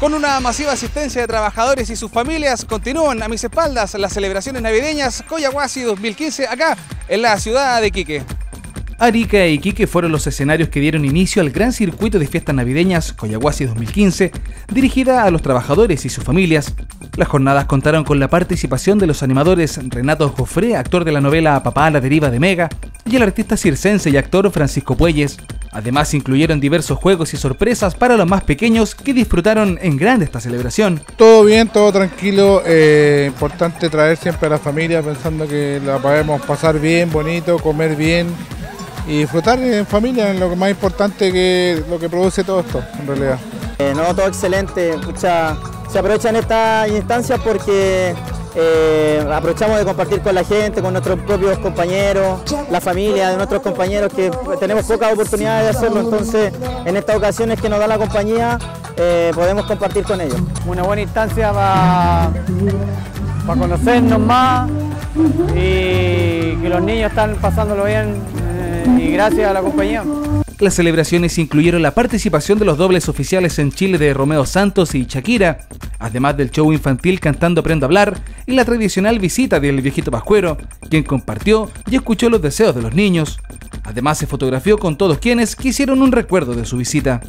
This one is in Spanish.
Con una masiva asistencia de trabajadores y sus familias, continúan a mis espaldas las celebraciones navideñas Coyahuasi 2015 acá en la ciudad de Iquique. Arica e Iquique fueron los escenarios que dieron inicio al gran circuito de fiestas navideñas Coyahuasi 2015, dirigida a los trabajadores y sus familias. Las jornadas contaron con la participación de los animadores Renato Jofré, actor de la novela Papá a la deriva de Mega, y el artista circense y actor Francisco Puelles. Además incluyeron diversos juegos y sorpresas para los más pequeños que disfrutaron en grande esta celebración. Todo bien, todo tranquilo, eh, importante traer siempre a la familia pensando que la podemos pasar bien, bonito, comer bien y disfrutar en familia, es lo más importante que lo que produce todo esto en realidad. Eh, no, todo excelente, se aprovechan esta instancia porque eh, aprovechamos de compartir con la gente, con nuestros propios compañeros, la familia de nuestros compañeros que tenemos pocas oportunidades de hacerlo, entonces en estas ocasiones que nos da la compañía eh, podemos compartir con ellos. Una buena instancia para conocernos más y que los niños están pasándolo bien eh, y gracias a la compañía. Las celebraciones incluyeron la participación de los dobles oficiales en Chile de Romeo Santos y Shakira, además del show infantil Cantando Aprendo a Hablar y la tradicional visita del viejito Pascuero, quien compartió y escuchó los deseos de los niños. Además se fotografió con todos quienes quisieron un recuerdo de su visita.